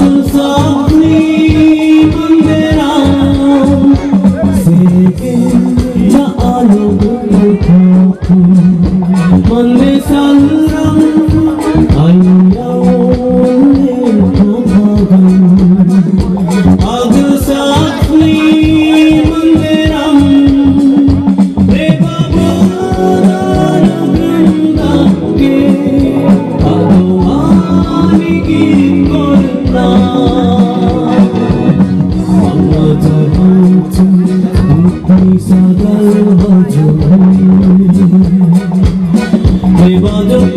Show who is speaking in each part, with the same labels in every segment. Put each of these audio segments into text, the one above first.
Speaker 1: To Sabri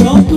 Speaker 1: শত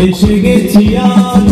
Speaker 1: Eşe geç yan